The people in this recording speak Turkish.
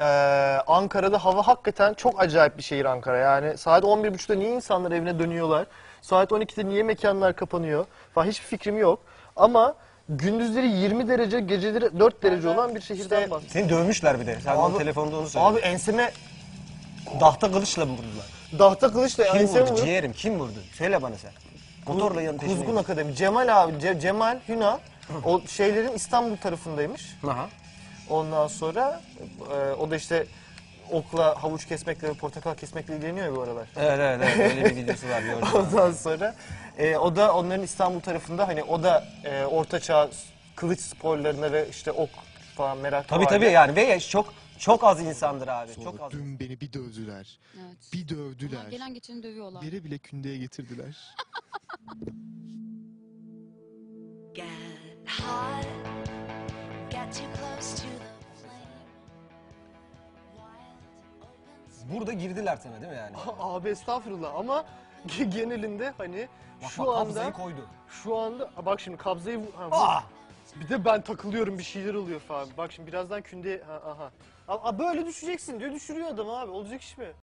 Ee, Ankara'da hava hakikaten çok acayip bir şehir Ankara. Yani saat 11.30'da niye insanlar evine dönüyorlar? Saat 12'de niye mekanlar kapanıyor? Falan hiçbir fikrim yok. Ama gündüzleri 20 derece, geceleri 4 derece olan bir şehirden İşte bahsediyorum. seni dövmüşler bir de. Sen Abi- telefonda onu söyledin. Abi enseme Dahta kılıçla mı vurdular? dahta kılıçla Kim enseme vurdu? vurup Ciğerim kim vurdu? Söyle bana sen. Motorla yanı peşine. Kuzgun Akademi. Cemal abi, Ce- Cemal Hünal o şeylerin İstanbul tarafındaymış. Aha. Ondan sonra e, o da işte okla havuç kesmekle ve portakal kesmekle ilgileniyor ya bu aralar. Evet evet evet öyle bir videosu var gördüm. Ondan sonra e, o da onların İstanbul tarafında hani o da e, orta çağ kılıç sporlarına ve işte ok falan merak tabii tabii yani ve çok çok az insandır abi. Çok Sonra az. dün beni bir dövdüler. Evet. Bir dövdüler. Ama gelen geçeni dövüyorlar. Yere bile kündeye getirdiler. Get hot, get too close to the Burada girdiler sana değil mi yani? Abi estağfurullah ama ge- genelinde hani Bak, şu bak, anda kabzayı koydu. şu anda Ha, bak şimdi kabzayı vu- ha, vu- Ah! bir de ben takılıyorum bir şeyler oluyor falan. Bak şimdi birazdan künde ha, aha. Aa, böyle düşeceksin diyor düşürüyor adam abi olacak iş mi?